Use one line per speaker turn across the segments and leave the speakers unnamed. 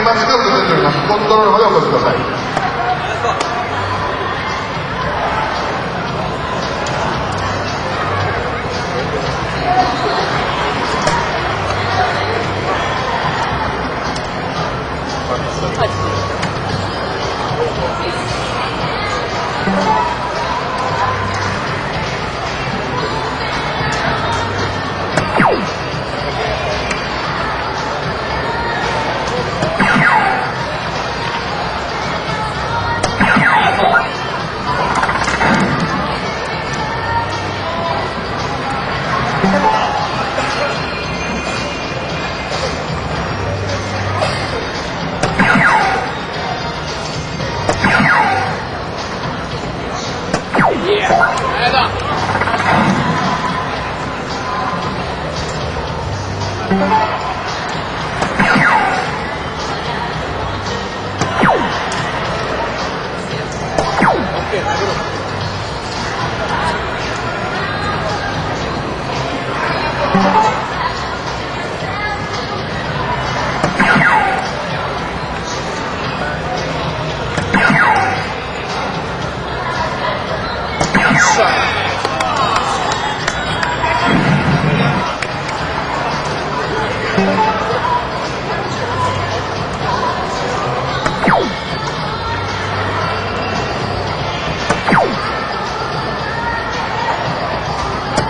えー、間違うと出ておりますコントロールまでお越しください。はい、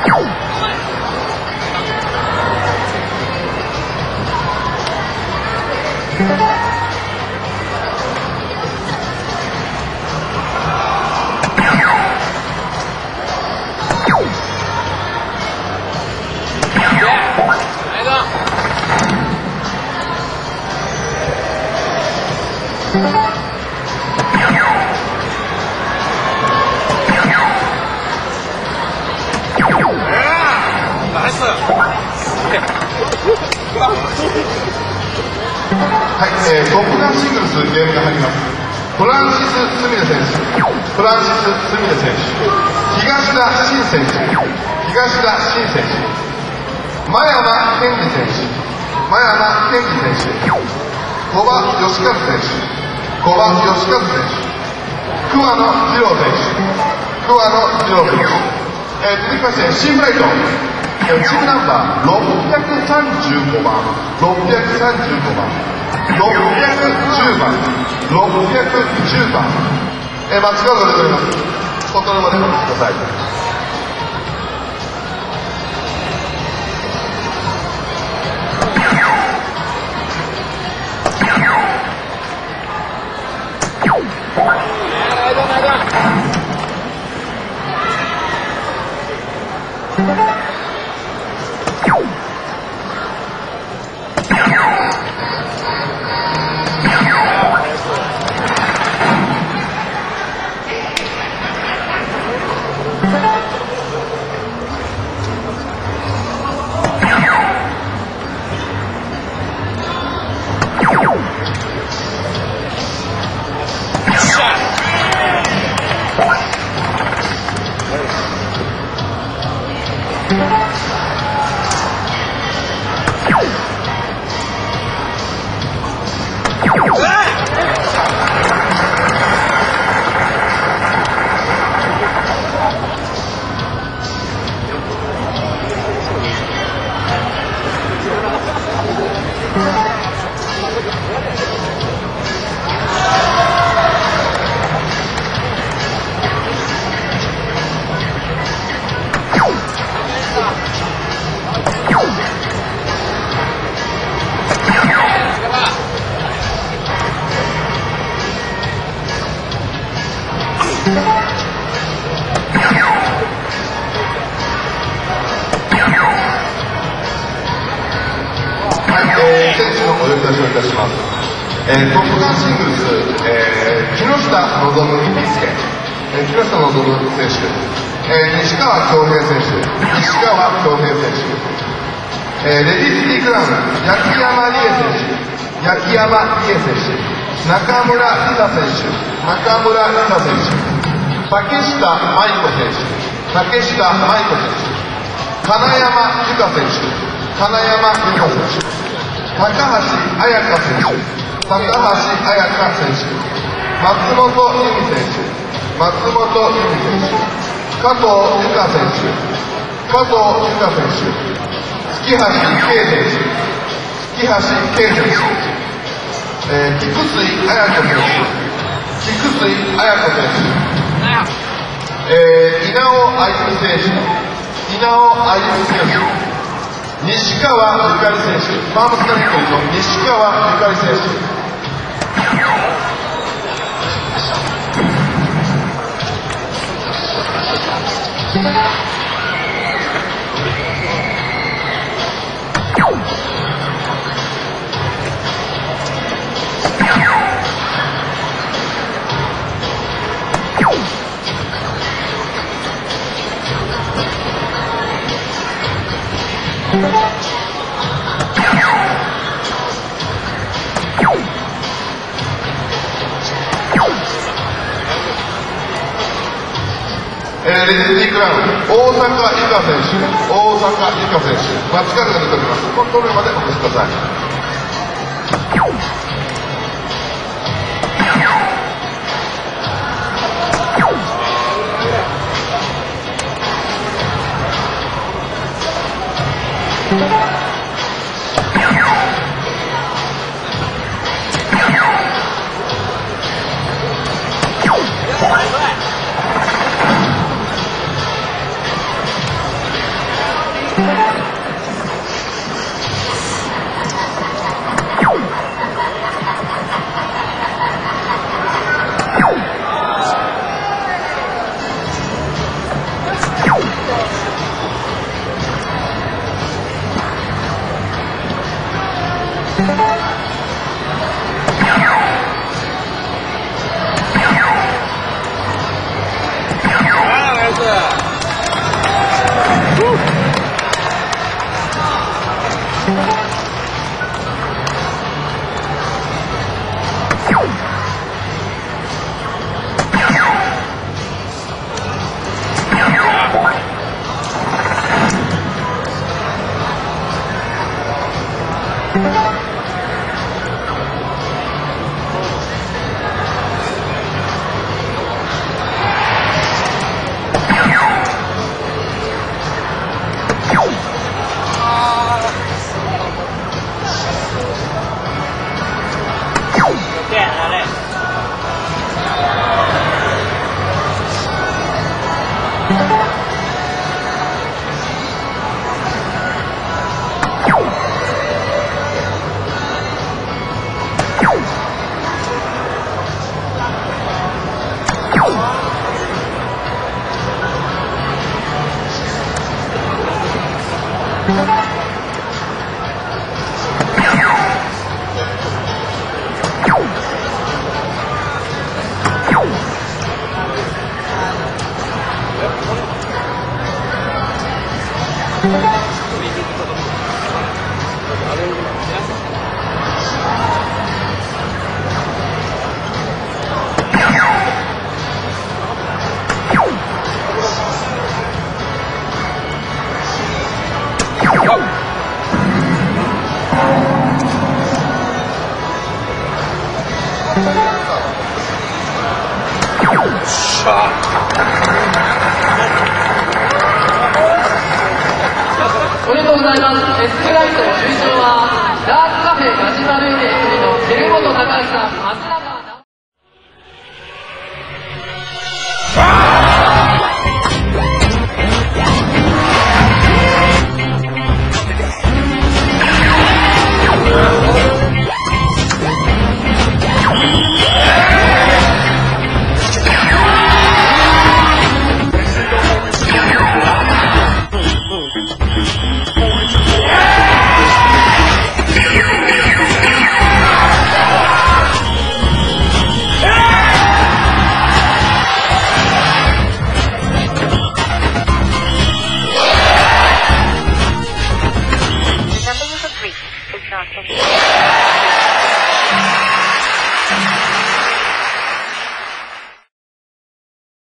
Ow! えー、トップガンシングルスゲームが入ります。フランシス・スミレ選手。フランシス・スミレ選手。東田慎選手。東田慎選手。真山健二選手。真山健二選手。小葉義和選手。小葉義和選手。桑野二郎選手。桑野二郎選手、えー、続きましてシーブライト。えチームナンバー635番。635番。610番。610番。えー、間違うのでございます。外のまでお待ちください。はい、選手のお呼び出しをいたします。えー、トップガンシングルス、えー、木下望美介、えー、木下望選手、えー、西川恭平選手、西川恭平選手、えー、レディースティークラウン、焼山理恵選手、焼山理恵選手、中村梨沙選手、中村梨沙選手、竹下舞子選手、竹下舞子選手、金山由香選手。金山由香選手。高橋彩香選手高橋彩香選手松本由美選手松本由美選手加藤由香選手加藤由香選手月橋圭選手月橋圭選手、えー、菊水彩子選手菊水彩子選手、えー、稲尾歩選手稲尾歩選手。西川ゆかり選手。ファームスタリングの西川ゆかり選手。えー、レジディークラウン大阪以下選手大阪以下選手松川が出ております。コントロールまでお越しください。
Thank you.